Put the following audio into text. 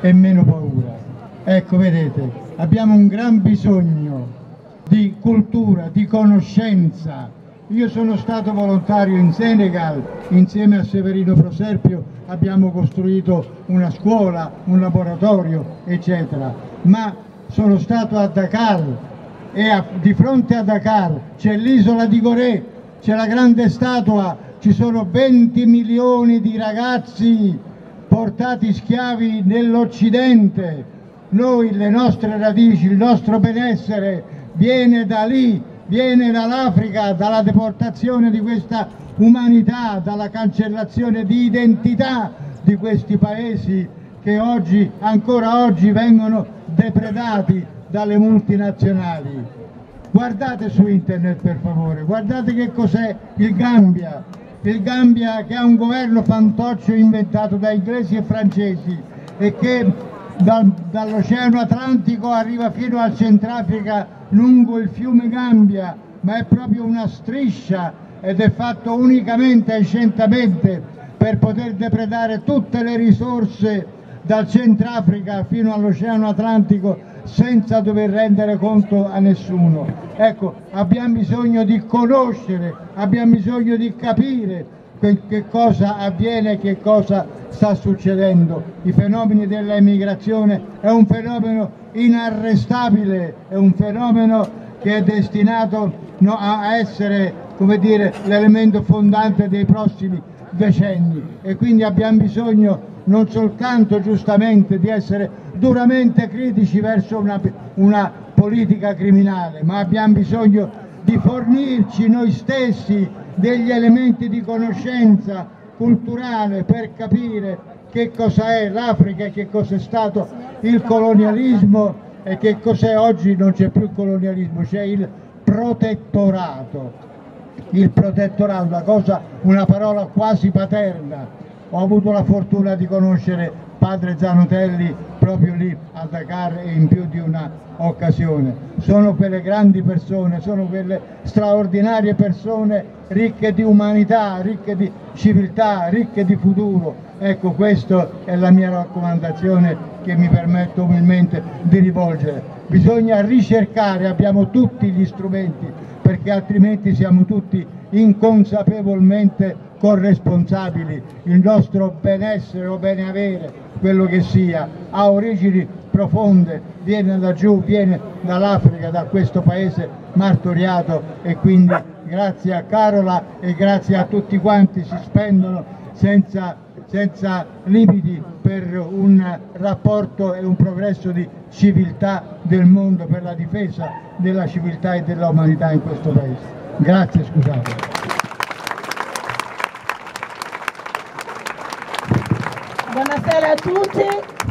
e meno paura. Ecco, vedete, abbiamo un gran bisogno di cultura, di conoscenza. Io sono stato volontario in Senegal, insieme a Severino Proserpio abbiamo costruito una scuola, un laboratorio, eccetera. Ma sono stato a Dakar e a, di fronte a Dakar c'è l'isola di Gorée, c'è la grande statua, ci sono 20 milioni di ragazzi portati schiavi nell'Occidente. Noi, le nostre radici, il nostro benessere viene da lì, viene dall'Africa, dalla deportazione di questa umanità, dalla cancellazione di identità di questi paesi che oggi, ancora oggi vengono depredati dalle multinazionali. Guardate su internet per favore, guardate che cos'è il Gambia, il Gambia che ha un governo fantoccio inventato da inglesi e francesi e che dal, dall'Oceano Atlantico arriva fino al Centrafrica lungo il fiume Gambia, ma è proprio una striscia ed è fatto unicamente e scientemente per poter depredare tutte le risorse dal Centrafrica fino all'Oceano Atlantico senza dover rendere conto a nessuno. Ecco, abbiamo bisogno di conoscere, abbiamo bisogno di capire che cosa avviene, che cosa sta succedendo. I fenomeni dell'emigrazione è un fenomeno inarrestabile, è un fenomeno che è destinato a essere l'elemento fondante dei prossimi decenni e quindi abbiamo bisogno non soltanto giustamente di essere duramente critici verso una, una politica criminale, ma abbiamo bisogno di fornirci noi stessi degli elementi di conoscenza culturale per capire che cosa è l'Africa e che cosa è stato il colonialismo e che cos'è oggi non c'è più il colonialismo, c'è il protettorato. Il protettorato, una, cosa, una parola quasi paterna. Ho avuto la fortuna di conoscere padre Zanotelli proprio lì a Dakar in più di una occasione. Sono quelle grandi persone, sono quelle straordinarie persone ricche di umanità, ricche di civiltà, ricche di futuro. Ecco, questa è la mia raccomandazione che mi permetto umilmente di rivolgere. Bisogna ricercare, abbiamo tutti gli strumenti, perché altrimenti siamo tutti inconsapevolmente corresponsabili, il nostro benessere o beneavere, quello che sia, ha origini profonde, viene da giù, viene dall'Africa, da questo paese martoriato e quindi grazie a Carola e grazie a tutti quanti si spendono senza, senza limiti per un rapporto e un progresso di civiltà del mondo, per la difesa della civiltà e dell'umanità in questo paese. Grazie, scusate. Buonasera a tutti.